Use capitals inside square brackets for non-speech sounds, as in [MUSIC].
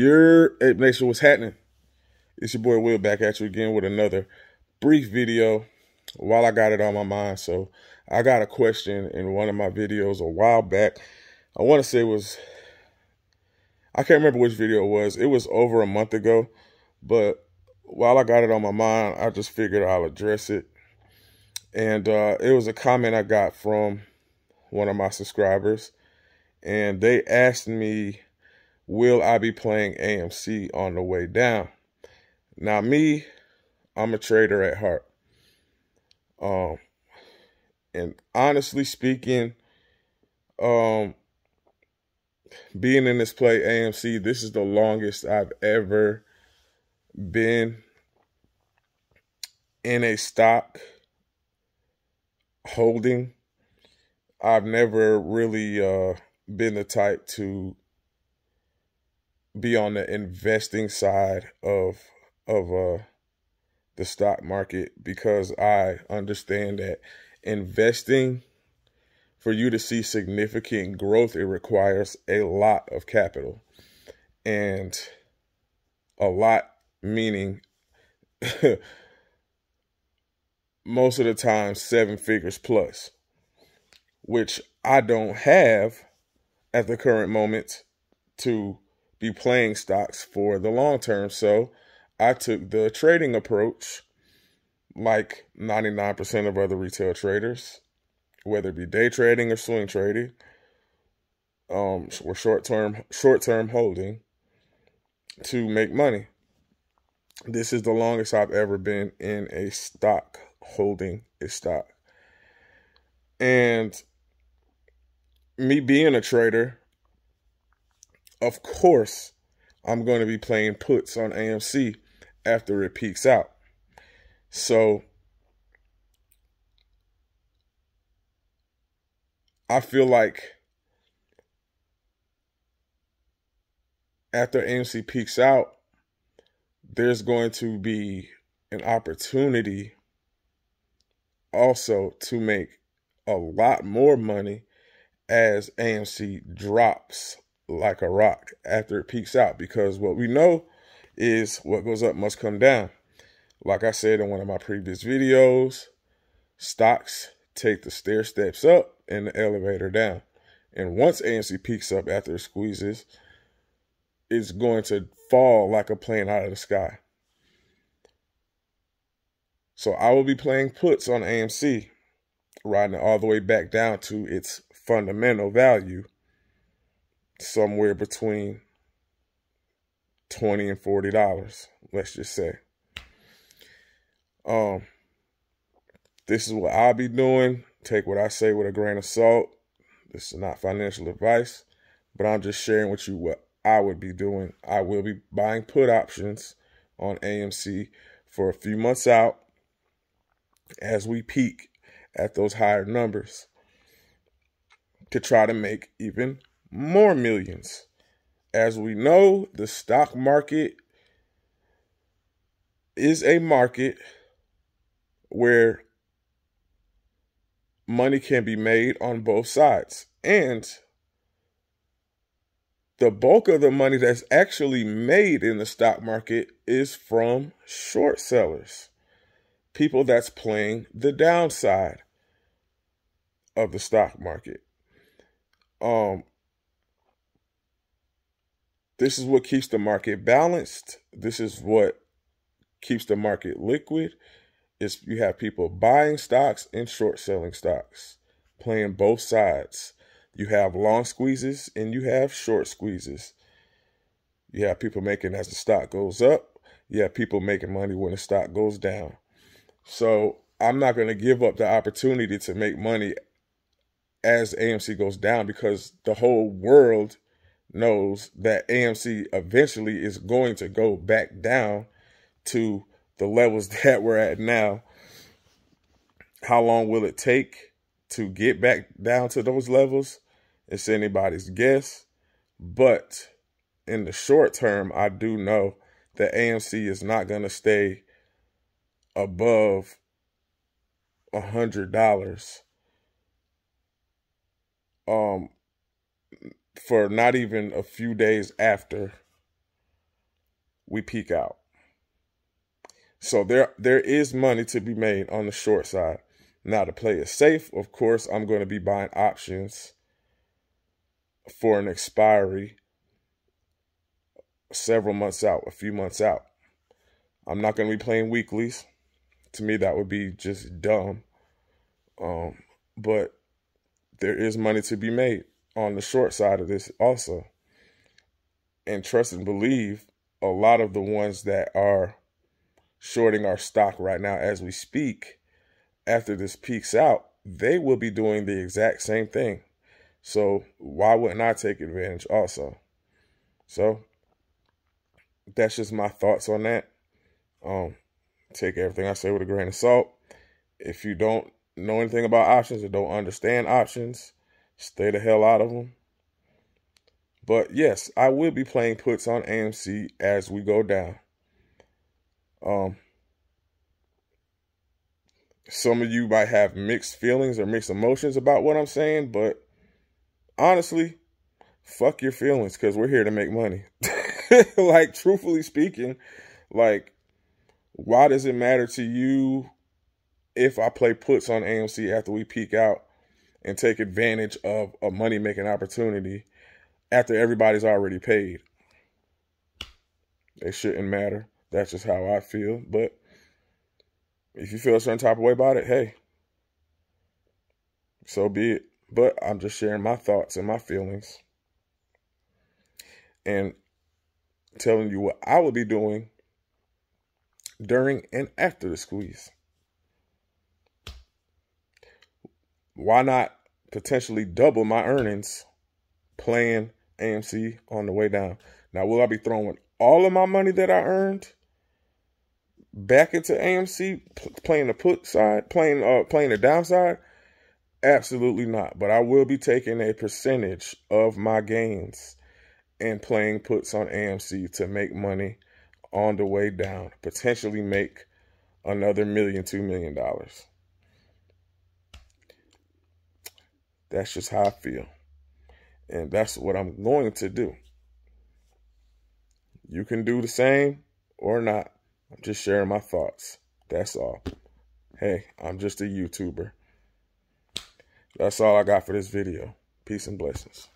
Your Ape Nation, what's happening? It's your boy Will back at you again with another brief video while I got it on my mind. So I got a question in one of my videos a while back. I want to say it was, I can't remember which video it was. It was over a month ago, but while I got it on my mind, I just figured I'll address it. And uh, it was a comment I got from one of my subscribers. And they asked me will I be playing AMC on the way down? Now, me, I'm a trader at heart. Um, and honestly speaking, um, being in this play AMC, this is the longest I've ever been in a stock holding. I've never really uh, been the type to be on the investing side of of uh the stock market because I understand that investing for you to see significant growth it requires a lot of capital and a lot meaning [LAUGHS] most of the time seven figures plus which I don't have at the current moment to be playing stocks for the long term. So I took the trading approach, like 99% of other retail traders, whether it be day trading or swing trading, um, or short term short term holding to make money. This is the longest I've ever been in a stock holding a stock. And me being a trader, of course, I'm going to be playing puts on AMC after it peaks out. So I feel like after AMC peaks out, there's going to be an opportunity also to make a lot more money as AMC drops like a rock after it peaks out because what we know is what goes up must come down. Like I said in one of my previous videos, stocks take the stair steps up and the elevator down. And once AMC peaks up after it squeezes, it's going to fall like a plane out of the sky. So I will be playing puts on AMC, riding it all the way back down to its fundamental value somewhere between 20 and 40 dollars let's just say. Um this is what i'll be doing. Take what i say with a grain of salt. This is not financial advice but i'm just sharing with you what i would be doing. I will be buying put options on amc for a few months out as we peak at those higher numbers to try to make even more millions. As we know, the stock market is a market where money can be made on both sides. And the bulk of the money that's actually made in the stock market is from short sellers, people that's playing the downside of the stock market. Um, this is what keeps the market balanced. This is what keeps the market liquid. Is you have people buying stocks and short selling stocks, playing both sides. You have long squeezes and you have short squeezes. You have people making as the stock goes up. You have people making money when the stock goes down. So I'm not going to give up the opportunity to make money as AMC goes down because the whole world knows that AMC eventually is going to go back down to the levels [LAUGHS] that we're at now. How long will it take to get back down to those levels? It's anybody's guess. But in the short term, I do know that AMC is not going to stay above a hundred dollars. Um, for not even a few days after we peak out. So there there is money to be made on the short side. Now to play it safe, of course, I'm going to be buying options for an expiry several months out, a few months out. I'm not going to be playing weeklies. To me, that would be just dumb. Um, but there is money to be made on the short side of this also. And trust and believe a lot of the ones that are shorting our stock right now as we speak, after this peaks out, they will be doing the exact same thing. So why wouldn't I take advantage also? So that's just my thoughts on that. Um, take everything I say with a grain of salt. If you don't know anything about options or don't understand options, stay the hell out of them. But yes, I will be playing puts on AMC as we go down. Um, some of you might have mixed feelings or mixed emotions about what I'm saying, but honestly, fuck your feelings because we're here to make money. [LAUGHS] like, truthfully speaking, like, why does it matter to you if I play puts on AMC after we peak out and take advantage of a money making opportunity after everybody's already paid? It shouldn't matter. That's just how I feel. But if you feel a certain type of way about it, hey, so be it. But I'm just sharing my thoughts and my feelings and telling you what I would be doing during and after the squeeze. Why not potentially double my earnings playing AMC on the way down? Now, will I be throwing all of my money that I earned back into AMC, playing the put side, playing uh, playing the downside? Absolutely not. But I will be taking a percentage of my gains and playing puts on AMC to make money on the way down, potentially make another million, two million dollars. That's just how I feel. And that's what I'm going to do. You can do the same or not. I'm just sharing my thoughts. That's all. Hey, I'm just a YouTuber. That's all I got for this video. Peace and blessings.